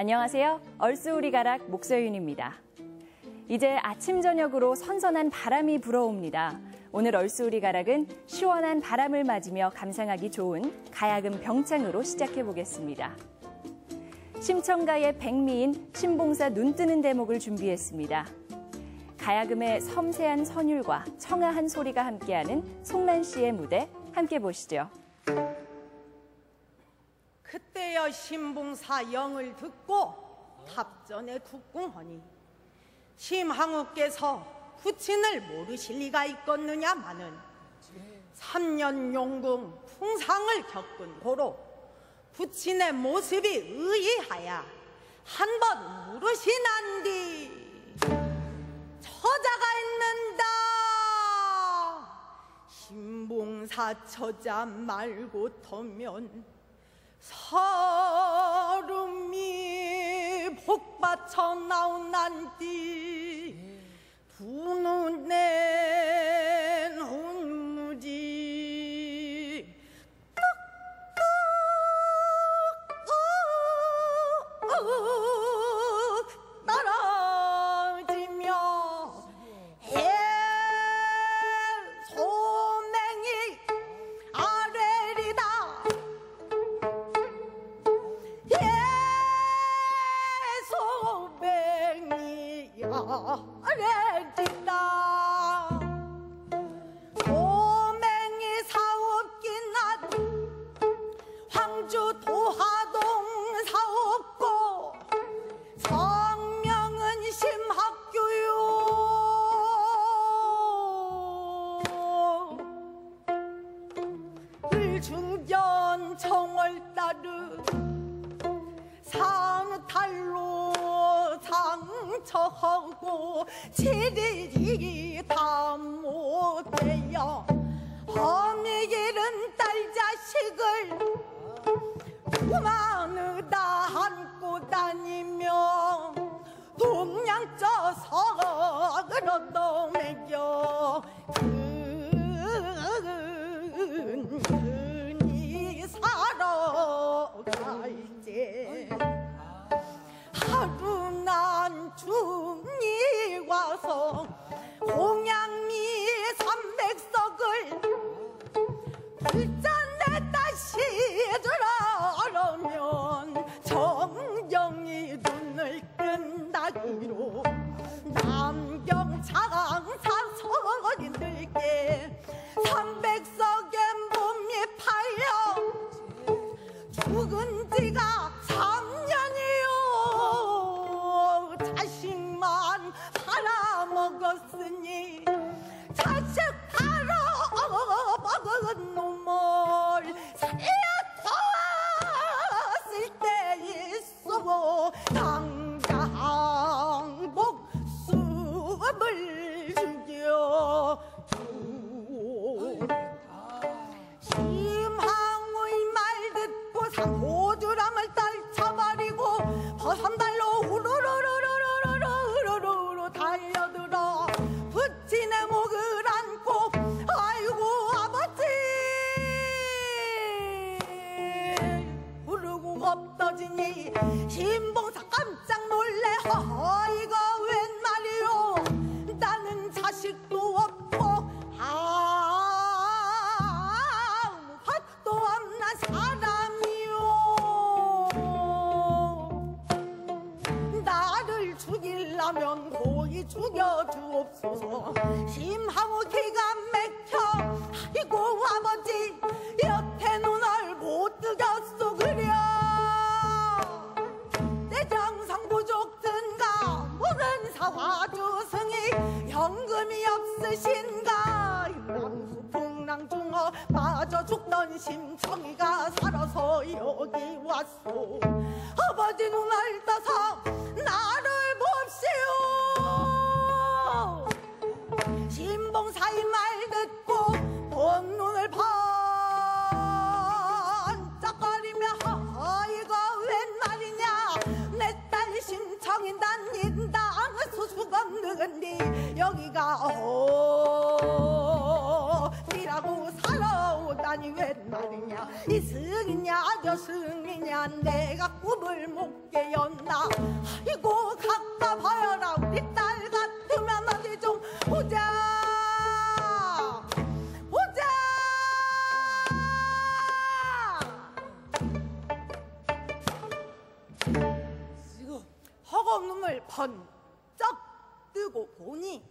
안녕하세요. 얼쑤우리 가락 목소윤입니다. 이제 아침 저녁으로 선선한 바람이 불어옵니다. 오늘 얼쑤우리 가락은 시원한 바람을 맞으며 감상하기 좋은 가야금 병창으로 시작해 보겠습니다. 심청가의 백미인 신봉사 눈뜨는 대목을 준비했습니다. 가야금의 섬세한 선율과 청아한 소리가 함께하는 송란 씨의 무대 함께 보시죠. 그때여 신봉사 영을 듣고 답전에 국궁하니 심항우께서 부친을 모르실 리가 있겠느냐마는 3년 용궁 풍상을 겪은 고로 부친의 모습이 의의하야 한 번 물으시난디. 처자가 있는다. 신봉사 처자 말고 터면 서름이 복받쳐 나온 난디 두 눈에 어미 기른 딸 자식을 그만으다 안고 다니며 동양 쪄서 그러도 매겨 근근히 살아갈지. 하루 난중 你真的大心着。 버산 호주람을 딸 차버리고 버산달로 우르르르르르르 흐르르르 달려들어 부친의 목을 안고. 아이고 아버지! 흐르고 없어지니 힘 여기가 어디라고 살아오다 하다니 웬 말이냐? 이 승이냐 저 승이냐? 내가 꿈을 못 깨었나? 아이고 각자 봐여라 우리 딸 같으면 어디 좀 보자. 지금 허겁 눈을 번쩍 뜨고 보니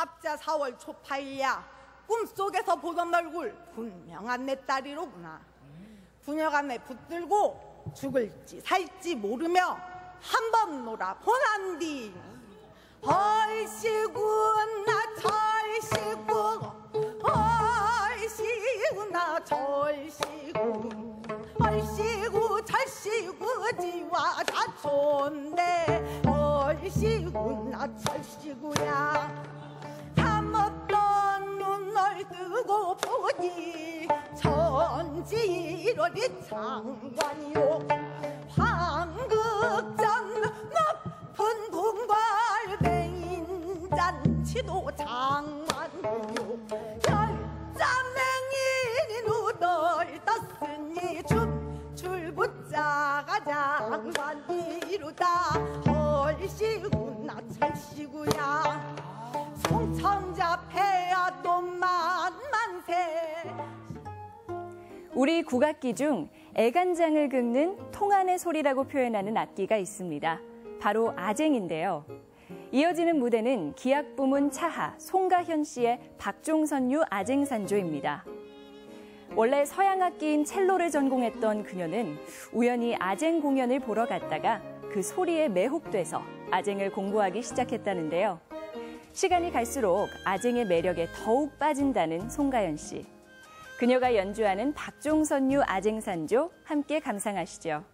갑자 4월 초파일야. 꿈속에서 보던 얼굴 분명한 내 딸이로구나. 부녀간에 붙들고 죽을지 살지 모르며 한 번 놀아 보난디 얼씨구나 절씨구 얼씨구나 절씨구. 얼씨구 절씨구 지와 자촌네 얼씨구나 절씨구야 감었던 눈을 뜨고 보니 천지 일월이 장관이요. 황극전 높은 궁궐뱅인 잔치도 장관이요 우리 국악기 중 애간장을 긁는 통안의 소리라고 표현하는 악기가 있습니다. 바로 아쟁인데요. 이어지는 무대는 기악 부문 차하 송가현 씨의 박종선유 아쟁산조입니다. 원래 서양 악기인 첼로를 전공했던 그녀는 우연히 아쟁 공연을 보러 갔다가 그 소리에 매혹돼서 아쟁을 공부하기 시작했다는데요. 시간이 갈수록 아쟁의 매력에 더욱 빠진다는 송가연 씨. 그녀가 연주하는 박종선유 아쟁산조 함께 감상하시죠.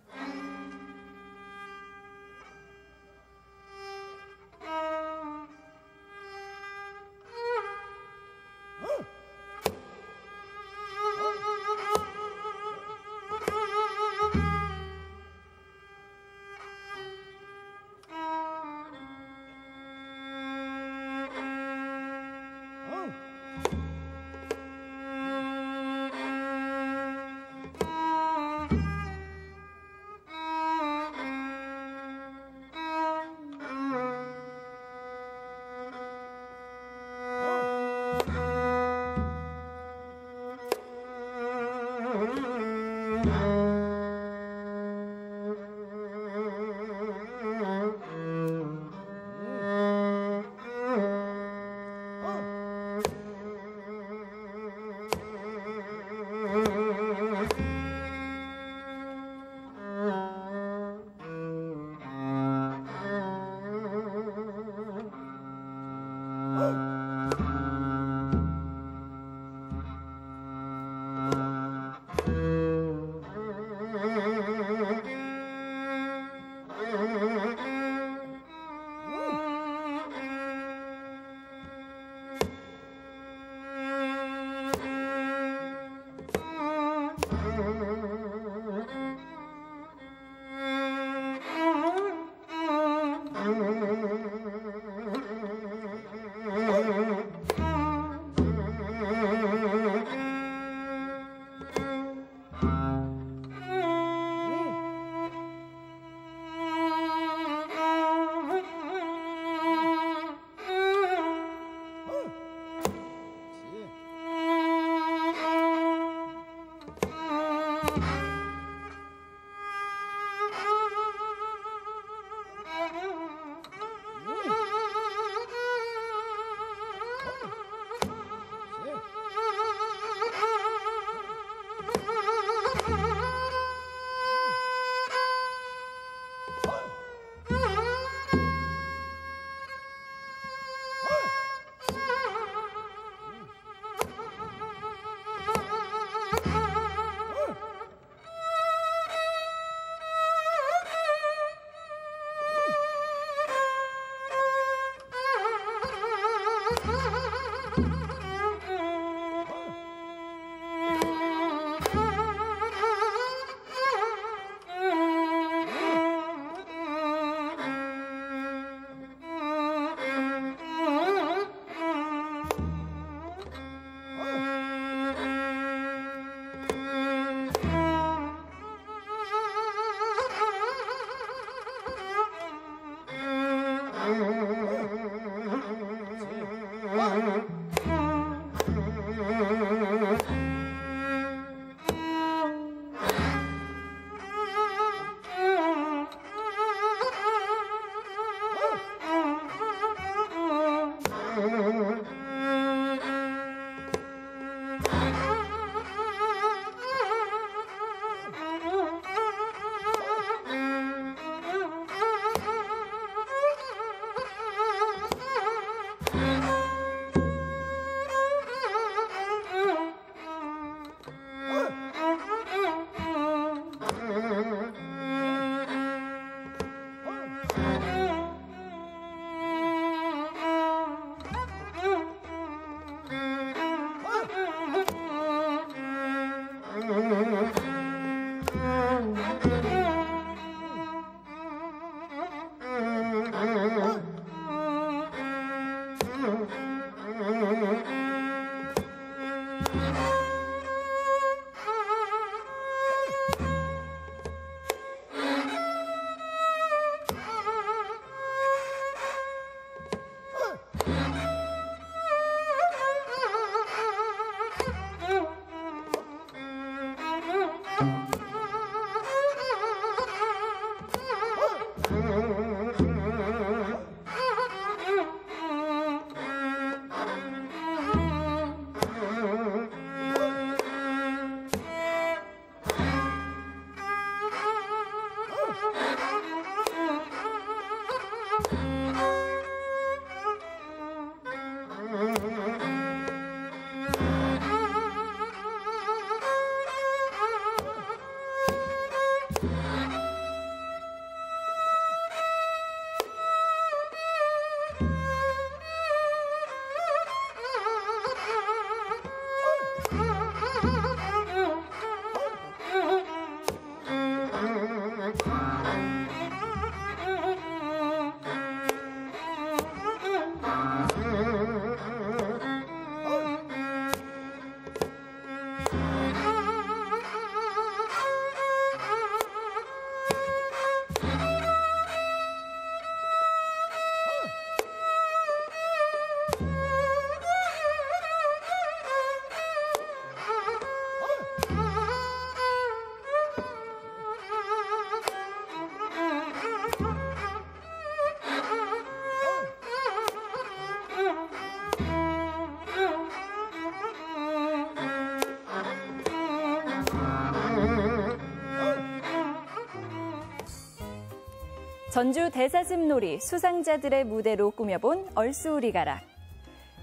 전주 대사슴놀이 수상자들의 무대로 꾸며본 얼쑤우리 가락.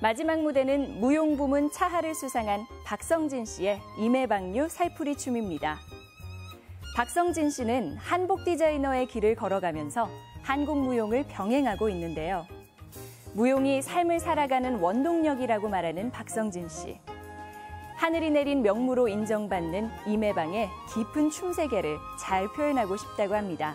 마지막 무대는 무용 부문 차하를 수상한 박성진 씨의 임해방류 살풀이 춤입니다. 박성진 씨는 한복 디자이너의 길을 걸어가면서 한국 무용을 병행하고 있는데요. 무용이 삶을 살아가는 원동력이라고 말하는 박성진 씨. 하늘이 내린 명무로 인정받는 임해방의 깊은 춤 세계를 잘 표현하고 싶다고 합니다.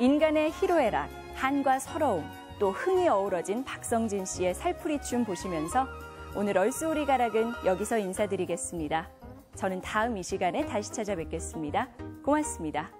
인간의 희로애락, 한과 서러움, 또 흥이 어우러진 박성진 씨의 살풀이 춤 보시면서 오늘 얼쏘리 가락은 여기서 인사드리겠습니다. 저는 다음 이 시간에 다시 찾아뵙겠습니다. 고맙습니다.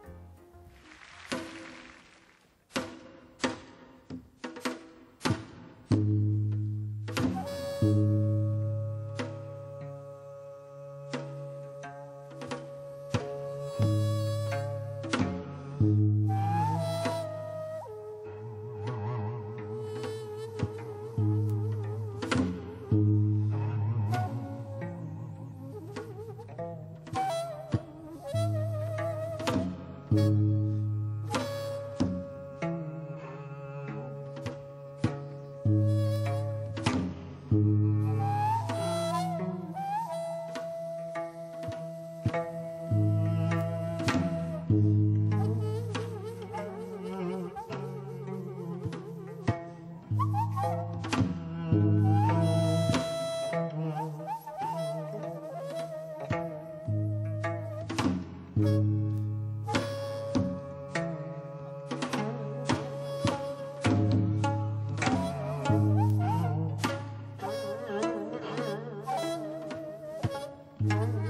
Mm-hmm.